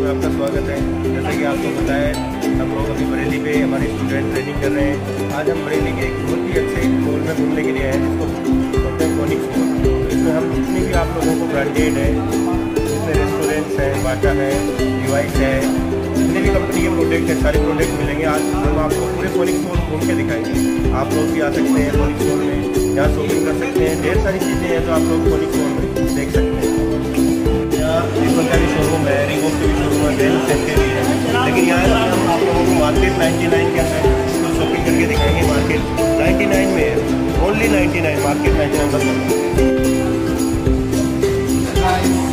में आपका स्वागत है। जैसा कि आपको पता है, हम लोग अभी बरेली पे हमारे स्टूडेंट ट्रेनिंग कर रहे हैं। आज हम बरेली के एक बहुत ही अच्छे मॉल में घूमने के लिए आए हैं, जिसको कहते हैं कोनिक्स तो इसमें हम जितने भी आप लोगों को ब्रांडेड है, जितने रेस्टोरेंट्स हैं बाटा है डिवाइस है, जितने भी कंपनी के प्रोडक्ट हैं, सारे प्रोडक्ट मिलेंगे। आज हम आपको पूरे कोनिक्स मॉल घूम के दिखाएँगे। आप लोग भी आ सकते हैं कोनिक्स मॉल में, यहाँ शॉपिंग कर सकते हैं। ढेर सारी चीज़ें हैं जो आप लोग कोनिक्स मॉल में देख सकते हैं। एप्पल का भी शोरूम है रिवोक का भी शोरूम है डेल सेट के भी है लेकिन यहाँ हम आप लोगों को मार्केट 99 के अंदर इसको शॉपिंग करके दिखाएँगे मार्केट 99 में है ओनली 99 मार्केट 99 मतलब।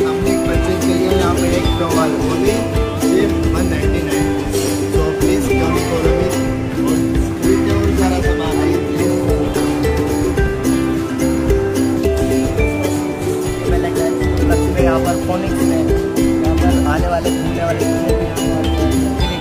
हमने एक बच्चे के लिए यहाँ पे एक टॉवल वो भी वन नाइन्टी नाइन तो प्लीज़ कम फॉलो मी सारा सामान है में में यहाँ पर फोनिक्स में वाले घूमने वाले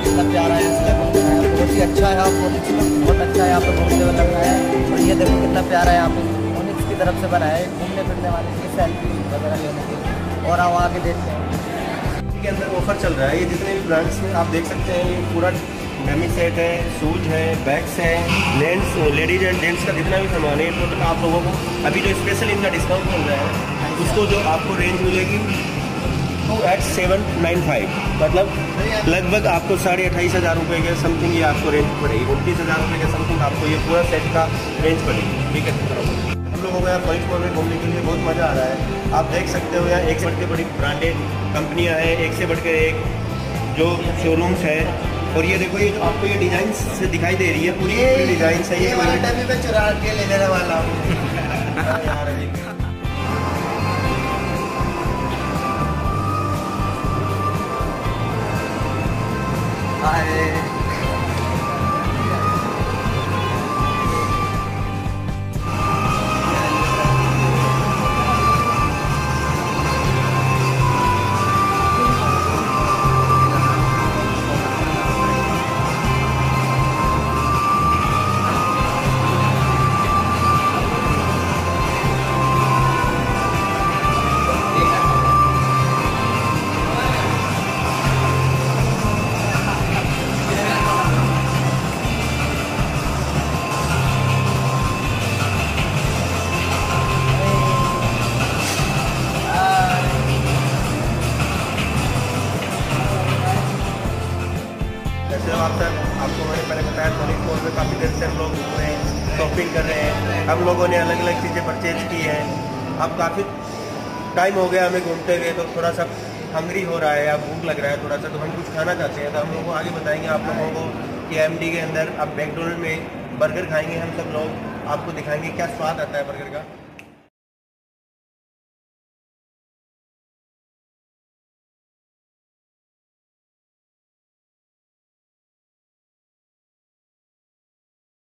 कितना प्यारा है इसलिए बहुत ही अच्छा है फोनिक्स बहुत अच्छा है यहाँ पर घूमने वाला रहा है। और ये देखो कितना प्यारा है यहाँ पे। फोनिक्स की तरफ़ से बनाया है घूमने फिरने वाले की सेल्फी वगैरह लेने के और आप आगे देखते हैं। के अंदर ऑफ़र चल रहा है ये जितने भी ब्रांड्स में आप देख सकते हैं ये पूरा डमी सेट है शूज़ है बैग्स है लेंस लेडीज़ एंड जेंट्स का जितना भी सामान है टोटल आप लोगों को अभी जो स्पेशल इनका डिस्काउंट मिल रहा है उसको जो आपको रेंज मिलेगी एट सेवन नाइन फाइव मतलब लगभग आपको साढ़े अट्ठाईस हज़ार रुपये के समथिंग ये आपको रेंज पड़ेगी। उनतीस हज़ार रुपये के समथिंग आपको ये पूरा सेट का रेंज पड़ेगी। ठीक है? हम लोगों को यहाँ मॉल में घूमने के लिए बहुत मज़ा आ रहा है। आप देख सकते हो यहाँ एक से बढ़ के बड़ी ब्रांडेड कंपनियाँ हैं, एक से बढ़ के एक जो शोरूम्स है। और ये देखो, ये जो आपको ये डिज़ाइन से दिखाई दे रही है, पूरी डिज़ाइन है। ये चुरा के ले लेने वाला। night में काफ़ी देर से हम लोग घूम रहे हैं शॉपिंग कर रहे हैं। हम लोगों ने अलग अलग चीज़ें परचेज की हैं। अब काफ़ी टाइम हो गया हमें घूमते हुए तो थोड़ा सा हंगरी हो रहा है या भूख लग रहा है थोड़ा सा तो हम कुछ खाना चाहते हैं। तो हम लोग को आगे बताएँगे आप लोगों को कि एम के अंदर अब मैकडोनल्ड में बर्गर खाएँगे हम सब लोग। आपको दिखाएँगे क्या स्वाद आता है बर्गर का।